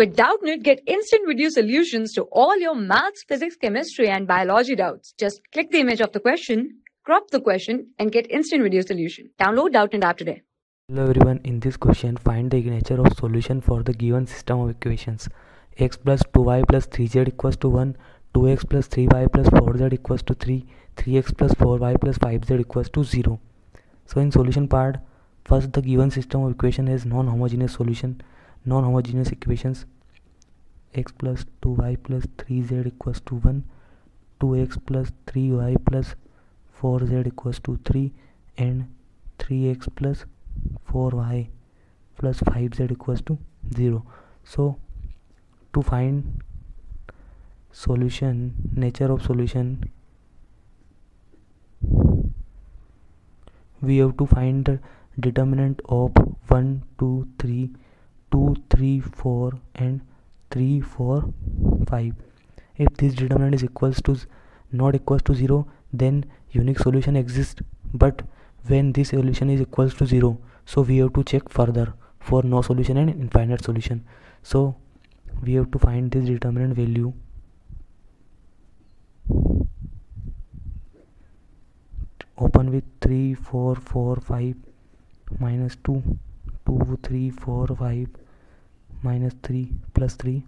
With Doubtnut, get instant video solutions to all your maths, physics, chemistry, and biology doubts. Just click the image of the question, crop the question, and get instant video solution. Download Doubtnut app today. Hello everyone, in this question find the nature of solution for the given system of equations x plus 2y plus 3z equals to 1, 2x plus 3y plus 4z equals to 3, 3x plus 4y plus 5z equals to 0. So in solution part, first the given system of equation has non-homogeneous solution non-homogeneous equations x plus 2y plus 3z equals to 1 2x plus 3y plus 4z equals to 3 and 3x plus 4y plus 5z equals to 0 so to find solution nature of solution we have to find the determinant of 1 2 3 2 3 4 and 3 4 5 if this determinant is equals to not equals to 0 then unique solution exists. But when this solution is equals to 0 so we have to check further for no solution and infinite solution. So we have to find this determinant value. Open with 3 4 4 5 minus 2 2 3 4 5 minus 3 plus 3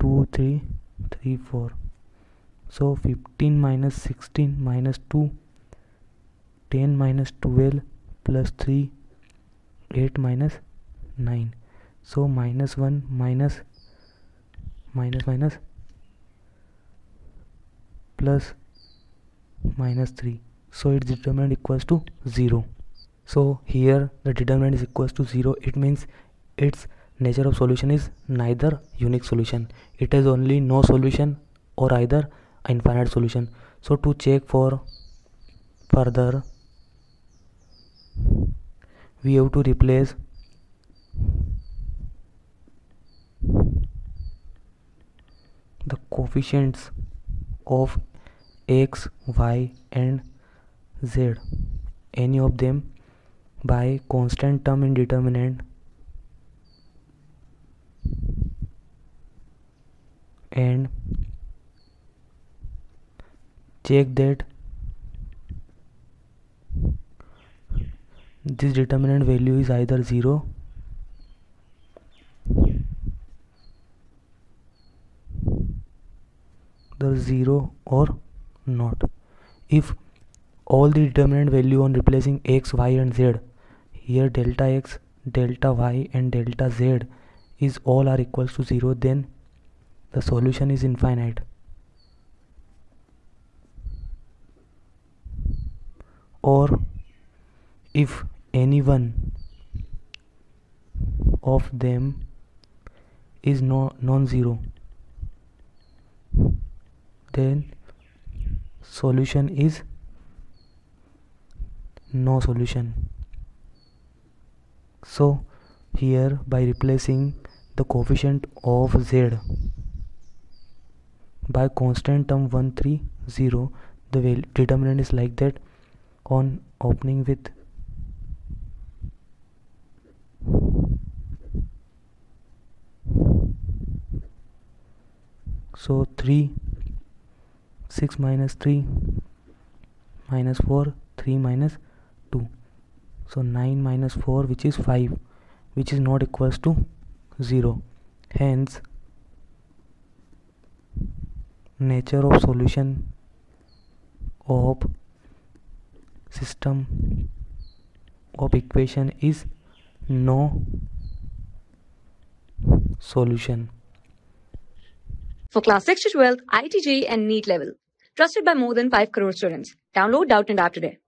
2 3 3 4 so 15 minus 16 minus 2 10 minus 12 plus 3 8 minus 9 so minus 1 minus minus minus plus minus 3 so its determinant equals to 0 so here the determinant is equals to 0 it means its nature of solution is neither unique solution. It has only no solution or either infinite solution. So to check for further we have to replace the coefficients of x y and z. Any of them by constant term in and check that this determinant value is either 0 the 0 or not. If all the determinant value on replacing x y and z here delta x delta y and delta z is all are equals to 0 then the solution is infinite. Or if any one of them is no non-zero then solution is no solution. So here by replacing the coefficient of z by constant term 130 the determinant is like that on opening with so 3 6 minus 3 minus 4 3 minus 2 so 9 minus 4 which is 5 which is not equals to 0 hence nature of solution of system of equation is no solution For class 6 to 12, IIT JEE and NEET level. Trusted by more than 5 crore students. Download Doubtnut app today.